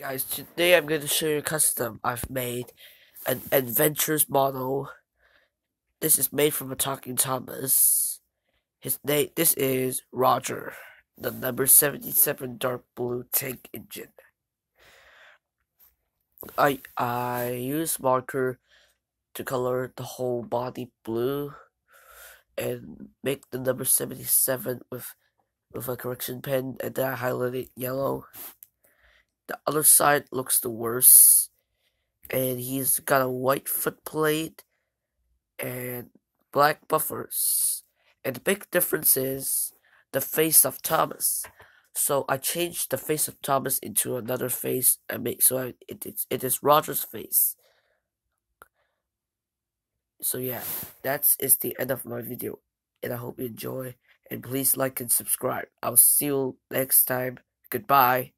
Guys, today I'm going to show you a custom I've made, an adventures model. This is made from a talking Thomas. His name, this is Roger, the number 77 dark blue tank engine. I, I use marker to color the whole body blue and make the number 77 with, with a correction pen and then I highlight it yellow. The other side looks the worst. And he's got a white footplate and black buffers. And the big difference is the face of Thomas. So I changed the face of Thomas into another face and make so I, it, it, it is Roger's face. So yeah, that is the end of my video. And I hope you enjoy. And please like and subscribe. I'll see you next time. Goodbye.